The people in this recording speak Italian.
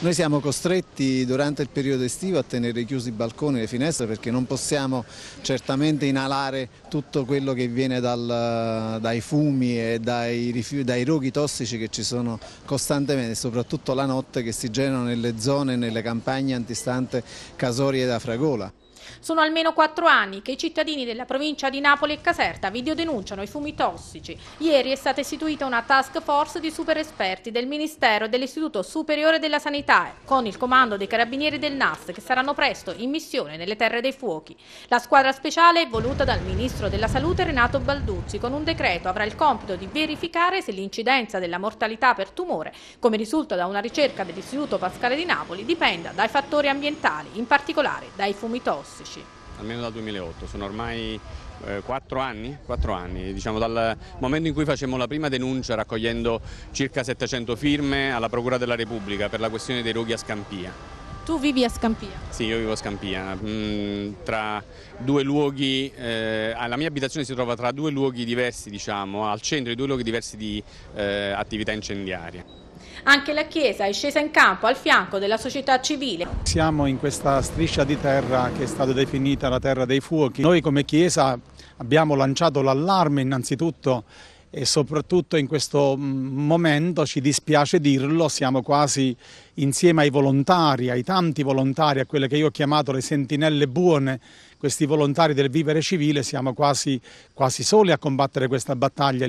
Noi siamo costretti durante il periodo estivo a tenere chiusi i balconi e le finestre perché non possiamo certamente inalare tutto quello che viene dal, dai fumi e dai, rifiuti, dai roghi tossici che ci sono costantemente, soprattutto la notte che si generano nelle zone, nelle campagne antistante Casorie da Fragola. Sono almeno quattro anni che i cittadini della provincia di Napoli e Caserta videodenunciano i fumi tossici. Ieri è stata istituita una task force di super esperti del Ministero e dell'Istituto Superiore della Sanità con il comando dei carabinieri del NAS che saranno presto in missione nelle terre dei fuochi. La squadra speciale è voluta dal Ministro della Salute Renato Balduzzi con un decreto avrà il compito di verificare se l'incidenza della mortalità per tumore, come risulta da una ricerca dell'Istituto Pascale di Napoli, dipenda dai fattori ambientali, in particolare dai fumi tossici tossici? Almeno dal 2008, sono ormai eh, quattro anni, quattro anni diciamo dal momento in cui facemmo la prima denuncia raccogliendo circa 700 firme alla Procura della Repubblica per la questione dei roghi a Scampia. Tu vivi a Scampia? Sì, io vivo a Scampia, mm, tra due luoghi, eh, la mia abitazione si trova tra due luoghi diversi, diciamo, al centro di due luoghi diversi di eh, attività incendiarie. Anche la Chiesa è scesa in campo al fianco della società civile. Siamo in questa striscia di terra che è stata definita la terra dei fuochi. Noi come Chiesa abbiamo lanciato l'allarme innanzitutto e soprattutto in questo mm, momento ci dispiace dirlo, siamo quasi insieme ai volontari, ai tanti volontari, a quelle che io ho chiamato le sentinelle buone, questi volontari del vivere civile, siamo quasi, quasi soli a combattere questa battaglia.